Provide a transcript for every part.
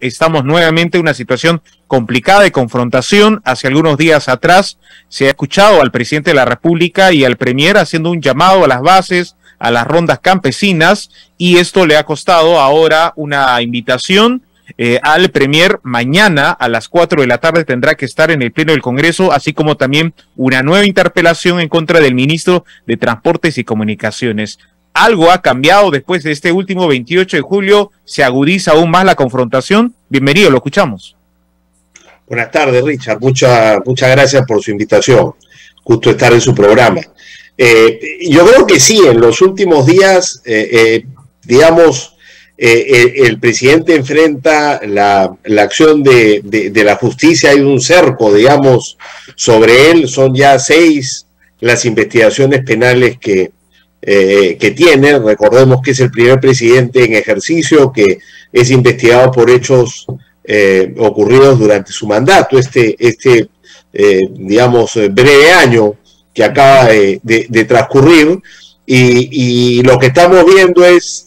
estamos nuevamente en una situación complicada de confrontación. Hace algunos días atrás se ha escuchado al presidente de la República y al Premier haciendo un llamado a las bases, a las rondas campesinas, y esto le ha costado ahora una invitación eh, al Premier mañana a las 4 de la tarde tendrá que estar en el Pleno del Congreso, así como también una nueva interpelación en contra del ministro de Transportes y Comunicaciones. Algo ha cambiado después de este último 28 de julio, se agudiza aún más la confrontación. Bienvenido, lo escuchamos. Buenas tardes, Richard. Muchas muchas gracias por su invitación. Justo estar en su programa. Eh, yo creo que sí, en los últimos días, eh, digamos, eh, el, presidente enfrenta la, acción de, la justicia, hay un cerco, digamos, sobre él, son ya seis las investigaciones penales que, eh, que tiene, recordemos que es el primer presidente en ejercicio que es investigado por hechos eh, ocurridos durante su mandato, este, este digamos, breve año que acaba de, transcurrir, y, lo que estamos viendo es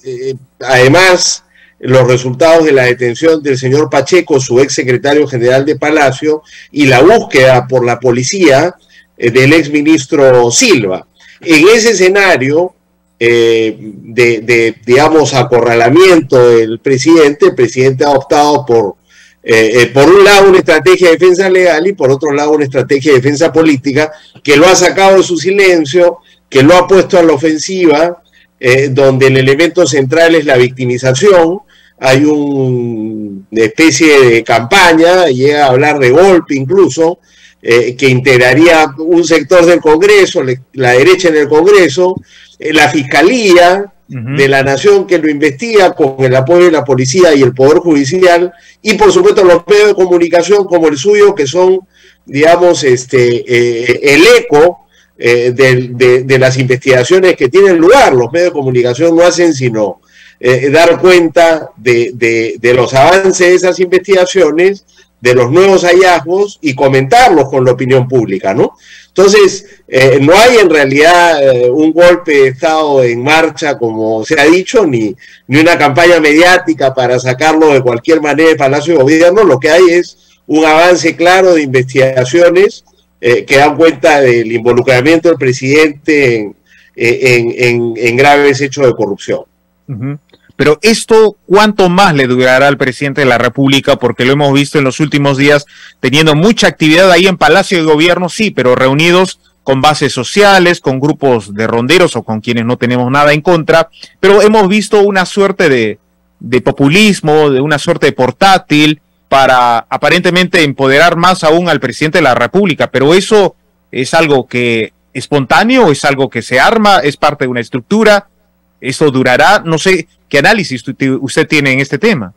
además, los resultados de la detención del señor Pacheco, su ex secretario general de Palacio, y la búsqueda por la policía eh, del ex ministro Silva. En ese escenario eh, de, digamos, acorralamiento del presidente, el presidente ha optado por, eh, por un lado, una estrategia de defensa legal y por otro lado, una estrategia de defensa política que lo ha sacado de su silencio, que lo ha puesto a la ofensiva eh, donde el elemento central es la victimización, hay una especie de campaña, llega a hablar de golpe incluso, eh, que integraría un sector del Congreso, la derecha en el Congreso, eh, la Fiscalía de la Nación que lo investiga con el apoyo de la policía y el Poder Judicial, y por supuesto los medios de comunicación como el suyo, que son, digamos, este, el eco eh, de, las investigaciones que tienen lugar. Los medios de comunicación no hacen sino eh, dar cuenta de, los avances de esas investigaciones, de los nuevos hallazgos y comentarlos con la opinión pública, ¿no? Entonces, eh, no hay en realidad un golpe de Estado en marcha, como se ha dicho, ni, ni una campaña mediática para sacarlo de cualquier manera del Palacio de Gobierno. Lo que hay es un avance claro de investigaciones eh, que dan cuenta del involucramiento del presidente en, graves hechos de corrupción. Pero esto, ¿cuánto más le durará al presidente de la República? Porque lo hemos visto en los últimos días teniendo mucha actividad ahí en Palacio de Gobierno, sí, pero reunidos con bases sociales, con grupos de ronderos o con quienes no tenemos nada en contra, pero hemos visto una suerte de, de populismo, de una suerte de portátil, para aparentemente empoderar más aún al presidente de la República, pero eso es algo que espontáneo, es algo que se arma, es parte de una estructura, eso durará, no sé qué análisis usted tiene en este tema.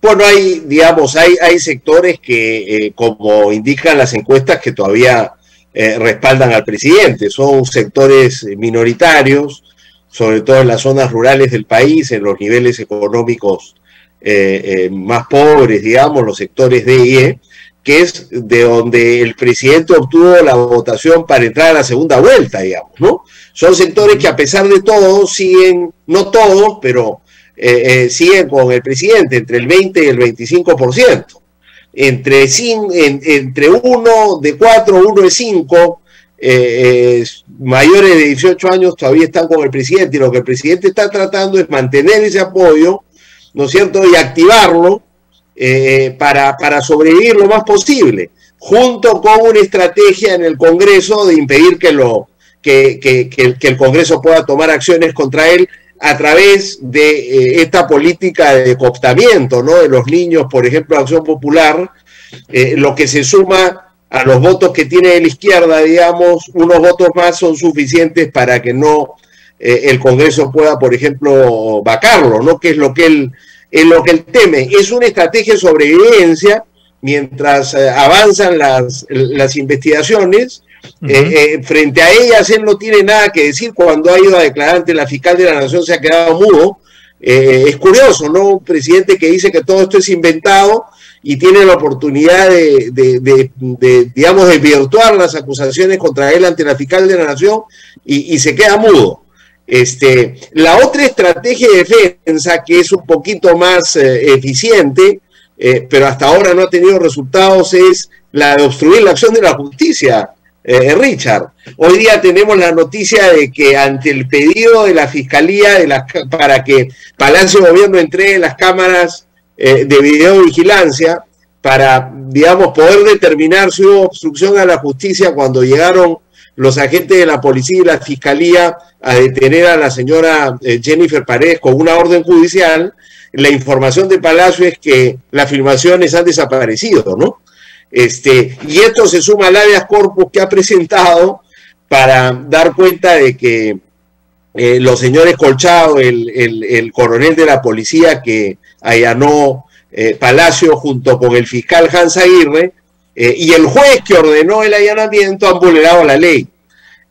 Bueno, hay, digamos, hay, hay sectores que, eh, como indican las encuestas, que todavía eh, respaldan al presidente. Son sectores minoritarios, sobre todo en las zonas rurales del país, en los niveles económicos eh, eh, más pobres, digamos, los sectores D y E, que es de donde el presidente obtuvo la votación para entrar a la segunda vuelta, digamos, ¿no? Son sectores que a pesar de todo siguen, no todos, pero eh, siguen con el presidente entre el 20 y el 25%. Entre, entre uno de cuatro, uno de cinco, mayores de 18 años todavía están con el presidente y lo que el presidente está tratando es mantener ese apoyo ¿no es cierto? Y activarlo eh, para, para sobrevivir lo más posible, junto con una estrategia en el Congreso de impedir que, lo, que, que, que, el, Congreso pueda tomar acciones contra él a través de eh, esta política de cooptamiento, ¿no? De los niños, por ejemplo, Acción Popular, eh, lo que se suma a los votos que tiene la izquierda, digamos, unos votos más son suficientes para que no el Congreso pueda, por ejemplo, vacarlo, ¿no? Que es lo que él en lo que él teme. Es una estrategia de sobrevivencia mientras eh, avanzan las, las investigaciones. Eh, eh, frente a ellas él no tiene nada que decir cuando ha ido a declarar ante la fiscal de la nación se ha quedado mudo. es curioso, ¿no? Un presidente que dice que todo esto es inventado y tiene la oportunidad de, de, de, digamos, de virtuar las acusaciones contra él ante la fiscal de la nación y, y se queda mudo. Este, la otra estrategia de defensa, que es un poquito más eh, eficiente, eh, pero hasta ahora no ha tenido resultados, es la de obstruir la acción de la justicia, eh, Richard. Hoy día tenemos la noticia de que ante el pedido de la Fiscalía de para que Palacio Gobierno entregue las cámaras de videovigilancia para, digamos, poder determinar si hubo obstrucción a la justicia cuando llegaron los agentes de la policía y la fiscalía a detener a la señora eh, Jennifer Paredes con una orden judicial, la información de Palacio es que las filmaciones han desaparecido, ¿no? Este, y esto se suma al habeas corpus que ha presentado para dar cuenta de que eh, los señores Colchado, el, coronel de la policía que allanó eh, Palacio junto con el fiscal Hans Aguirre, y el juez que ordenó el allanamiento han vulnerado la ley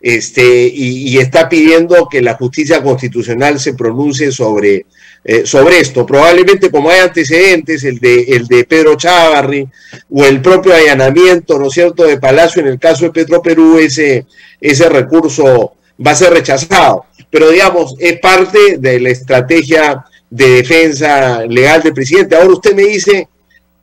este, y, está pidiendo que la justicia constitucional se pronuncie sobre, eh, sobre esto. Probablemente como hay antecedentes, el de, el de Pedro Chávarri o el propio allanamiento, ¿no es cierto?, de Palacio en el caso de Petro Perú, ese, ese recurso va a ser rechazado. Pero digamos, es parte de la estrategia de defensa legal del presidente. Ahora usted me dice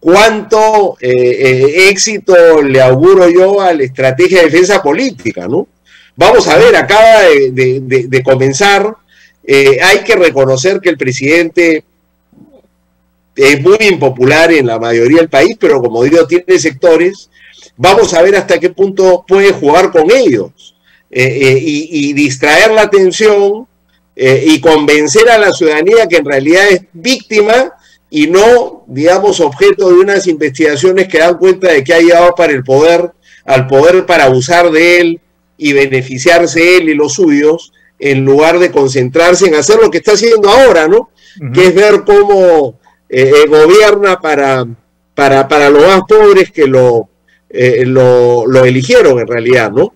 cuánto eh, éxito le auguro yo a la estrategia de defensa política, ¿no? Vamos a ver, acaba de, comenzar. Eh, hay que reconocer que el presidente es muy impopular en la mayoría del país, pero como digo, tiene sectores. Vamos a ver hasta qué punto puede jugar con ellos eh, y, distraer la atención y convencer a la ciudadanía que en realidad es víctima y no, digamos, objeto de unas investigaciones que dan cuenta de que ha llegado para el poder, al poder para abusar de él, y beneficiarse él y los suyos en lugar de concentrarse en hacer lo que está haciendo ahora, ¿no? Que es ver cómo eh, eh, gobierna para, para, para, los más pobres que lo, eh, lo, lo, eligieron en realidad, ¿no?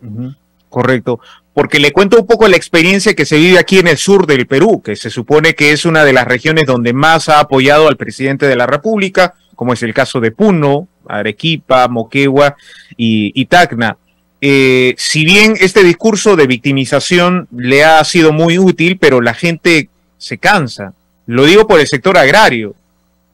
Correcto. Porque le cuento un poco la experiencia que se vive aquí en el sur del Perú, que se supone que es una de las regiones donde más ha apoyado al presidente de la República, como es el caso de Puno, Arequipa, Moquegua y, Tacna. Eh, si bien este discurso de victimización le ha sido muy útil, pero la gente se cansa. Lo digo por el sector agrario.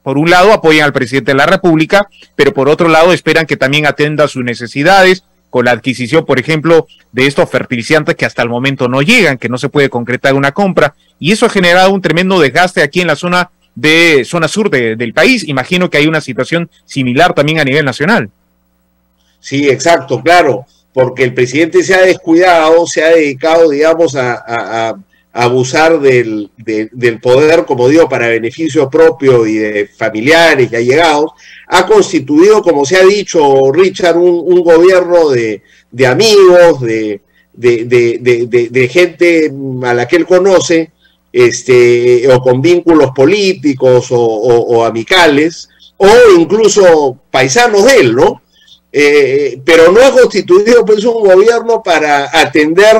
Por un lado apoyan al presidente de la República, pero por otro lado esperan que también atienda sus necesidades con la adquisición, por ejemplo, de estos fertilizantes que hasta el momento no llegan, que no se puede concretar una compra. Y eso ha generado un tremendo desgaste aquí en la zona de zona sur del país. Imagino que hay una situación similar también a nivel nacional. Sí, exacto, claro porque el presidente se ha descuidado, se ha dedicado, digamos, a, abusar del, poder, como digo, para beneficio propio y de familiares y allegados, ha constituido, como se ha dicho, Richard, un, gobierno de, amigos, de, de, gente a la que él conoce, este, o con vínculos políticos o, o amicales, o incluso paisanos de él, ¿no? Eh, pero no ha constituido pues un gobierno para atender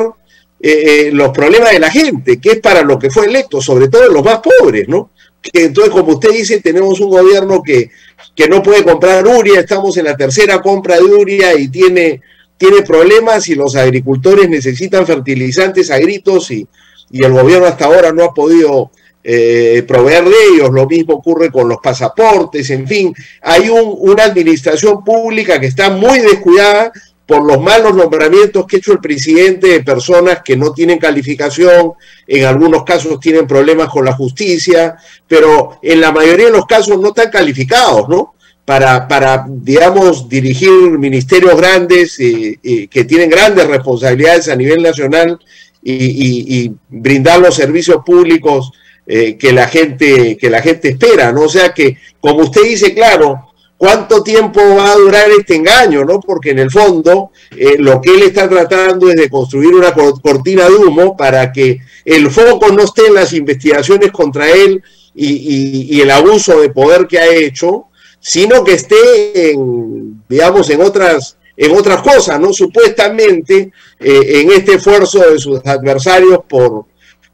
eh, eh, los problemas de la gente, que es para lo que fue electo, sobre todo los más pobres, ¿no? Que entonces, como usted dice, tenemos un gobierno que, que no puede comprar uria, estamos en la tercera compra de uria y tiene, tiene problemas y los agricultores necesitan fertilizantes a gritos y, y el gobierno hasta ahora no ha podido eh, proveer de ellos. Lo mismo ocurre con los pasaportes, en fin, hay una administración pública que está muy descuidada por los malos nombramientos que ha hecho el presidente de personas que no tienen calificación, en algunos casos tienen problemas con la justicia, pero en la mayoría de los casos no están calificados, ¿no? Para, para digamos, dirigir ministerios grandes eh, eh, que tienen grandes responsabilidades a nivel nacional y brindar los servicios públicos eh, que, la gente, que la gente espera, ¿no? O sea que, como usted dice, claro, ¿cuánto tiempo va a durar este engaño, no? Porque en el fondo eh, lo que él está tratando es de construir una cortina de humo para que el foco no esté en las investigaciones contra él y, el abuso de poder que ha hecho, sino que esté en, digamos, en otras en otras cosas, ¿no? Supuestamente eh, en este esfuerzo de sus adversarios por,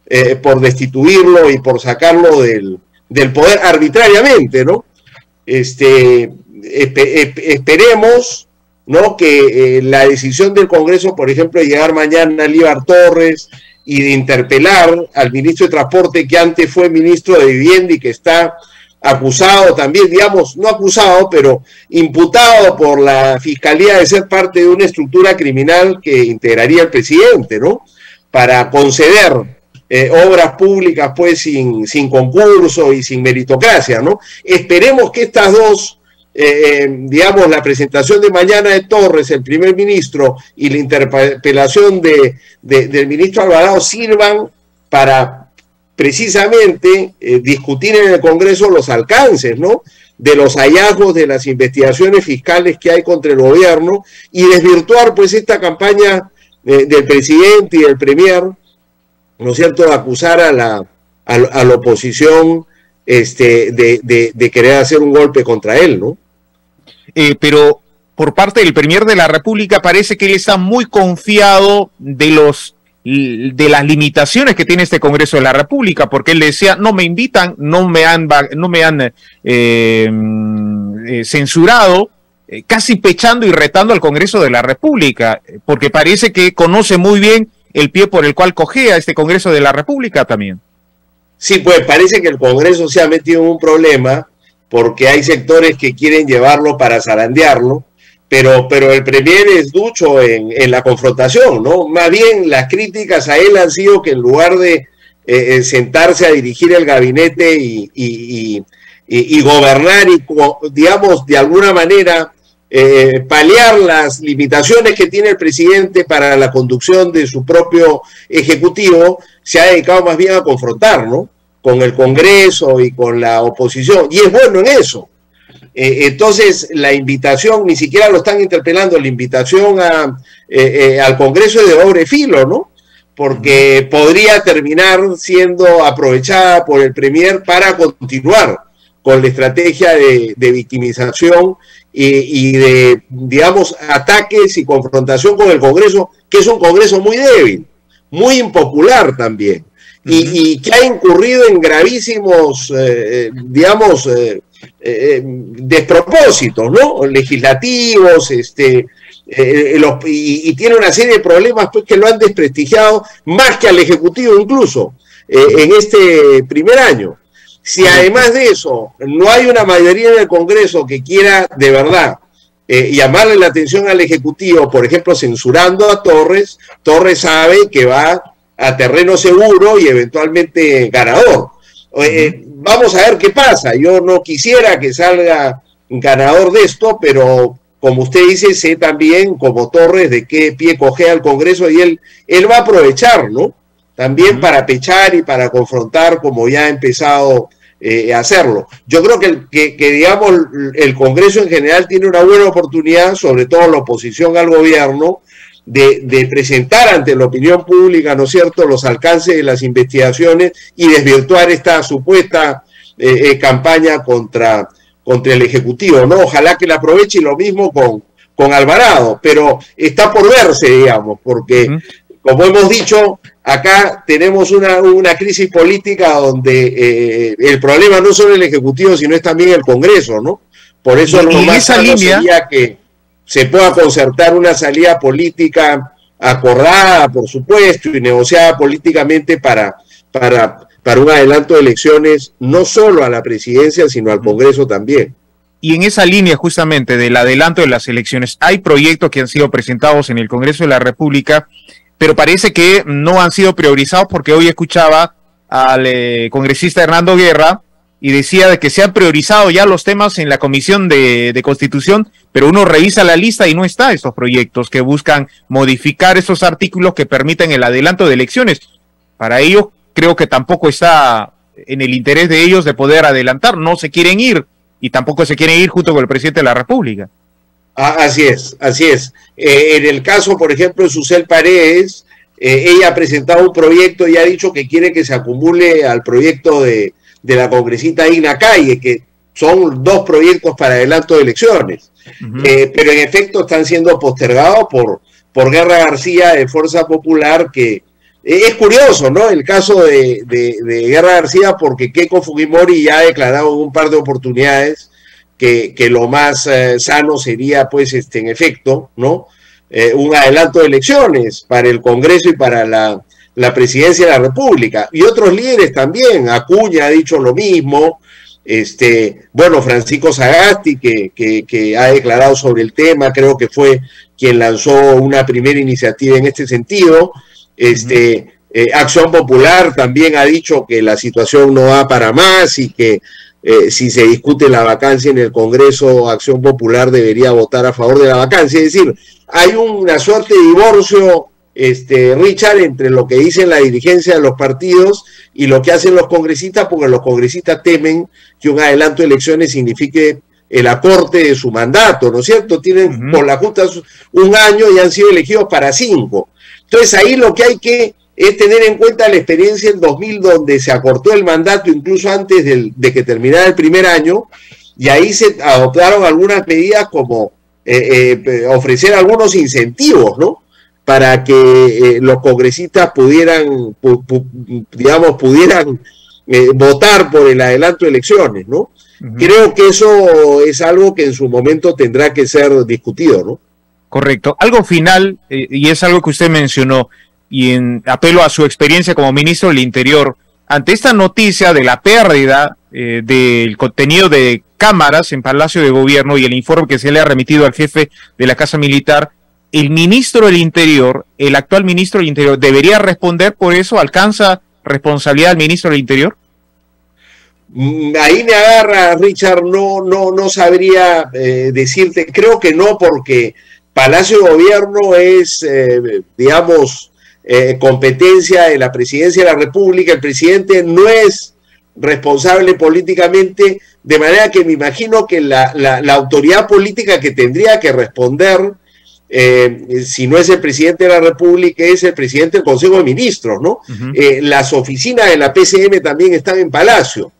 eh, por destituirlo y por sacarlo del, poder arbitrariamente, ¿no? Este, esperemos, ¿no? Que eh, la decisión del Congreso, por ejemplo, de llegar mañana a Líbar Torres, y de interpelar al ministro de Transporte que antes fue ministro de Vivienda y que está acusado también, digamos, no acusado, pero imputado por la Fiscalía de ser parte de una estructura criminal que integraría el presidente, ¿no? Para conceder eh, obras públicas, pues, sin, sin concurso y sin meritocracia, ¿no? Esperemos que estas dos, eh, eh, digamos, la presentación de mañana de Torres, el primer ministro, y la interpelación de, del ministro Alvarado sirvan para precisamente discutir en el Congreso los alcances, ¿no? De los hallazgos de las investigaciones fiscales que hay contra el gobierno y desvirtuar, pues, esta campaña del presidente y del premier, ¿no es cierto?, acusar a la, a, la oposición este, de, de, querer hacer un golpe contra él, ¿no? Eh, pero por parte del premier de la República parece que él está muy confiado de los de las limitaciones que tiene este Congreso de la República, porque él decía, no me invitan, no me han, no me han eh, eh, censurado, eh, casi pechando y retando al Congreso de la República, porque parece que conoce muy bien el pie por el cual cogea este Congreso de la República también. Sí, pues parece que el Congreso se ha metido en un problema porque hay sectores que quieren llevarlo para zarandearlo pero, pero el Premier es ducho en, en, la confrontación, ¿no? Más bien las críticas a él han sido que en lugar de eh, eh, sentarse a dirigir el gabinete y, y, y, gobernar y, digamos, de alguna manera eh, paliar las limitaciones que tiene el presidente para la conducción de su propio ejecutivo, se ha dedicado más bien a confrontar, ¿no? Con el Congreso y con la oposición. Y es bueno en eso eh, entonces, la invitación, ni siquiera lo están interpelando, la invitación a, eh, eh, al Congreso es de doble filo, ¿no? Porque podría terminar siendo aprovechada por el Premier para continuar con la estrategia de, victimización y, de, digamos, ataques y confrontación con el Congreso, que es un Congreso muy débil, muy impopular también, y, que ha incurrido en gravísimos, digamos, eh, eh, despropósitos, ¿no? Legislativos, este, eh, y, tiene una serie de problemas pues, que lo han desprestigiado más que al Ejecutivo incluso en este primer año. Si además de eso no hay una mayoría en el Congreso que quiera de verdad llamarle la atención al Ejecutivo, por ejemplo, censurando a Torres, Torres sabe que va a terreno seguro y eventualmente ganador. Eh, vamos a ver qué pasa. Yo no quisiera que salga ganador de esto, pero como usted dice, sé también, como Torres, de qué pie coge al Congreso y él, él va a aprovechar, ¿no? También para pechar y para confrontar, como ya ha empezado eh, a hacerlo. Yo creo que, que, que, digamos, el Congreso en general tiene una buena oportunidad, sobre todo la oposición al gobierno, de, presentar ante la opinión pública, ¿no es cierto?, los alcances de las investigaciones y desvirtuar esta supuesta eh, eh, campaña contra, contra el Ejecutivo, ¿no? Ojalá que la aproveche y lo mismo con, con Alvarado, pero está por verse, digamos, porque, como hemos dicho, acá tenemos una, una crisis política donde eh, el problema no es solo el Ejecutivo, sino es también el Congreso, ¿no? Por eso lo más sano sería que se pueda concertar una salida política acordada, por supuesto, y negociada políticamente para, para, para un adelanto de elecciones, no solo a la presidencia, sino al Congreso también. Y en esa línea justamente del adelanto de las elecciones, hay proyectos que han sido presentados en el Congreso de la República, pero parece que no han sido priorizados porque hoy escuchaba al eh, congresista Hernando Guerra y decía de que se han priorizado ya los temas en la Comisión de, de, Constitución, pero uno revisa la lista y no está estos proyectos que buscan modificar esos artículos que permiten el adelanto de elecciones. Para ello, creo que tampoco está en el interés de ellos de poder adelantar, no se quieren ir y tampoco se quieren ir junto con el presidente de la República. Ah, así es, así es. Eh, en el caso, por ejemplo, de Susel Paredes, eh, ella ha presentado un proyecto y ha dicho que quiere que se acumule al proyecto de, de la congresista Ina Calle, que son dos proyectos para adelanto de elecciones, eh, pero en efecto están siendo postergados por, por Guerra García de Fuerza Popular, que es curioso, ¿no? El caso de, de, Guerra García, porque Keiko Fujimori ya ha declarado en un par de oportunidades que, que lo más eh, sano sería, pues, este, en efecto, ¿no? un adelanto de elecciones para el Congreso y para la, la presidencia de la República. Y otros líderes también, Acuña ha dicho lo mismo, este, bueno, Francisco Sagasti, que, que, ha declarado sobre el tema, creo que fue quien lanzó una primera iniciativa en este sentido. Este, eh, Acción Popular también ha dicho que la situación no va para más y que eh, si se discute la vacancia en el Congreso, Acción Popular debería votar a favor de la vacancia. Es decir, hay una suerte de divorcio este, Richard, entre lo que dicen la dirigencia de los partidos y lo que hacen los congresistas, porque los congresistas temen que un adelanto de elecciones signifique el acorte de su mandato, ¿no es cierto? Tienen por la Junta un año y han sido elegidos para cinco. Entonces ahí lo que hay que es tener en cuenta la experiencia en 2000 donde se acortó el mandato incluso antes de que terminara el primer año y ahí se adoptaron algunas medidas como eh, eh, ofrecer algunos incentivos, ¿no? para que eh, los congresistas pudieran, digamos, pudieran eh, votar por el adelanto de elecciones, ¿no? Creo que eso es algo que en su momento tendrá que ser discutido, ¿no? Correcto. Algo final, y es algo que usted mencionó, y en apelo a su experiencia como ministro del Interior, ante esta noticia de la pérdida del contenido de cámaras en Palacio de Gobierno y el informe que se le ha remitido al jefe de la Casa Militar, el ministro del Interior, el actual ministro del Interior, debería responder por eso? ¿Alcanza responsabilidad el ministro del Interior? Mm, ahí me agarra, Richard, no, no, no sabría eh, decirte, creo que no, porque Palacio de Gobierno es, eh, digamos, eh, competencia de la presidencia de la República, el presidente no es responsable políticamente, de manera que me imagino que la, la autoridad política que tendría que responder eh, si no es el presidente de la República, es el presidente del Consejo de Ministros, ¿no? Eh, las oficinas de la PCM también están en Palacio.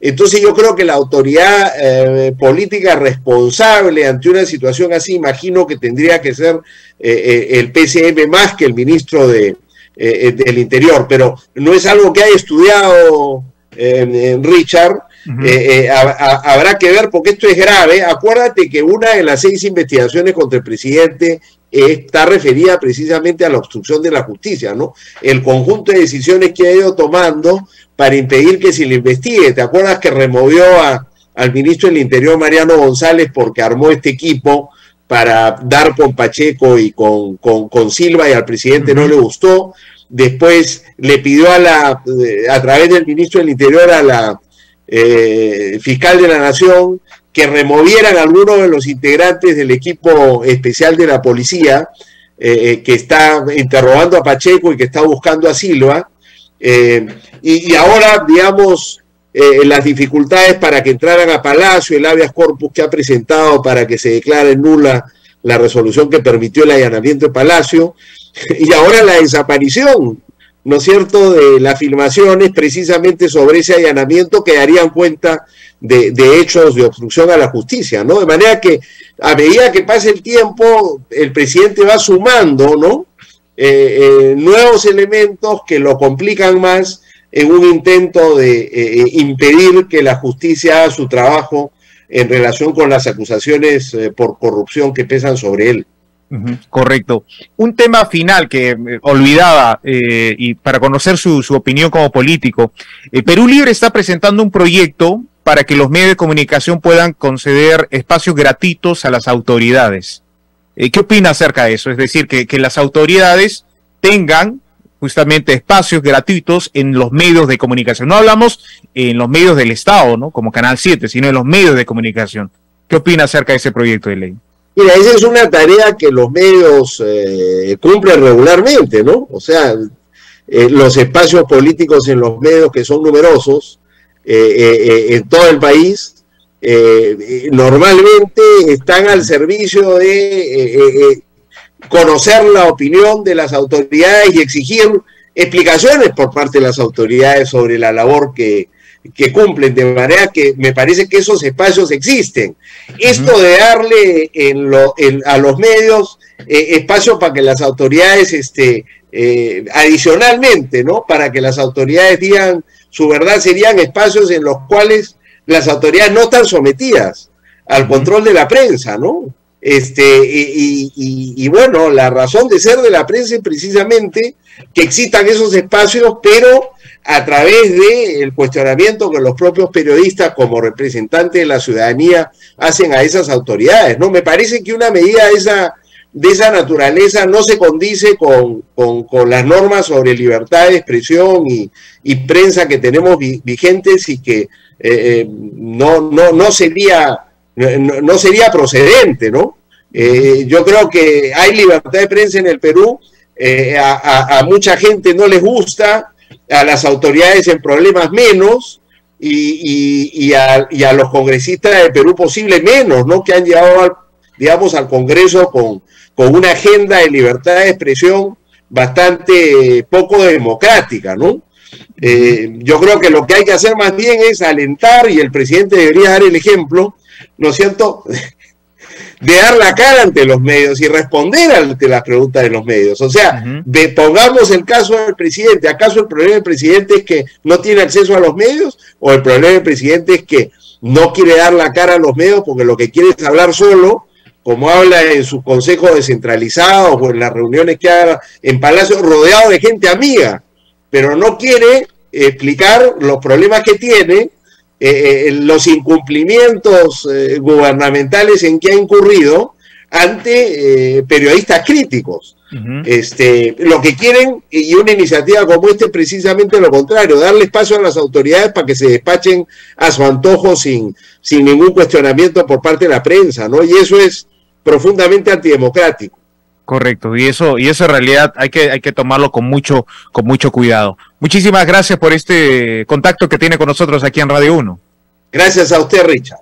Entonces yo creo que la autoridad eh, política responsable ante una situación así, imagino que tendría que ser el PCM más que el ministro de, del Interior, pero no es algo que haya estudiado Richard, eh, eh, habrá que ver porque esto es grave. Acuérdate que una de las seis investigaciones contra el presidente está referida precisamente a la obstrucción de la justicia, ¿no? El conjunto de decisiones que ha ido tomando para impedir que se le investigue. ¿Te acuerdas que removió a, al ministro del Interior, Mariano González, porque armó este equipo para dar con Pacheco y con, con, Silva y al presidente no le gustó? Después le pidió a la, eh, a través del ministro del Interior a la eh, fiscal de la Nación que removieran algunos de los integrantes del equipo especial de la policía eh, eh, que está interrogando a Pacheco y que está buscando a Silva. Y, ahora, digamos, las dificultades para que entraran a Palacio, el habeas corpus que ha presentado para que se declare nula la resolución que permitió el allanamiento de Palacio, y ahora la desaparición ¿no es cierto?, de las filmaciones precisamente sobre ese allanamiento que darían cuenta de, hechos de obstrucción a la justicia, ¿no? De manera que a medida que pase el tiempo, el presidente va sumando, ¿no? Eh, eh, nuevos elementos que lo complican más en un intento de eh, impedir que la justicia haga su trabajo en relación con las acusaciones por corrupción que pesan sobre él correcto. Un tema final que eh, olvidaba eh, y para conocer su, opinión como político. Eh, Perú Libre está presentando un proyecto para que los medios de comunicación puedan conceder espacios gratuitos a las autoridades. ¿Qué opina acerca de eso? Es decir, que, las autoridades tengan justamente espacios gratuitos en los medios de comunicación. No hablamos en los medios del Estado, ¿no? Como Canal 7, sino en los medios de comunicación. ¿Qué opina acerca de ese proyecto de ley? Mira, esa es una tarea que los medios eh, cumplen regularmente, ¿no? O sea, eh, los espacios políticos en los medios que son numerosos eh, en todo el país, normalmente están al servicio de conocer la opinión de las autoridades y exigir explicaciones por parte de las autoridades sobre la labor que, que cumplen, de manera que me parece que esos espacios existen. Esto de darle en lo, a los medios eh, espacio para que las autoridades, este, eh, adicionalmente, ¿no? Para que las autoridades digan su verdad, serían espacios en los cuales las autoridades no están sometidas al control de la prensa, ¿no? Este, y, bueno, la razón de ser de la prensa es precisamente que existan esos espacios, pero a través del cuestionamiento que los propios periodistas como representantes de la ciudadanía hacen a esas autoridades. ¿no? Me parece que una medida de esa, de esa naturaleza no se condice con, las normas sobre libertad de expresión y, prensa que tenemos vigentes y que eh, eh, no, no, no sería no, sería procedente, ¿no? Eh, yo creo que hay libertad de prensa en el Perú, eh, a, mucha gente no les gusta, a las autoridades en problemas menos, y, a, los congresistas del Perú posible menos, ¿no? Que han llevado, digamos, al Congreso con, una agenda de libertad de expresión bastante poco democrática, ¿no? Eh, yo creo que lo que hay que hacer más bien es alentar, y el presidente debería dar el ejemplo, ¿no es cierto?, de dar la cara ante los medios y responder ante las preguntas de los medios. O sea, pongamos el caso del presidente. ¿Acaso el problema del presidente es que no tiene acceso a los medios? ¿O el problema del presidente es que no quiere dar la cara a los medios porque lo que quiere es hablar solo, como habla en sus consejos descentralizados o en las reuniones que haga en Palacio, rodeado de gente amiga, pero no quiere explicar los problemas que tiene eh, eh, los incumplimientos eh, gubernamentales en que ha incurrido ante periodistas críticos. este, lo que quieren, y una iniciativa como esta es precisamente lo contrario, darle espacio a las autoridades para que se despachen a su antojo sin, sin ningún cuestionamiento por parte de la prensa, ¿no? Y eso es profundamente antidemocrático. Correcto, y eso, y eso en realidad hay que, hay que tomarlo con mucho, con mucho cuidado. Muchísimas gracias por este contacto que tiene con nosotros aquí en Radio 1. Gracias a usted, Richard.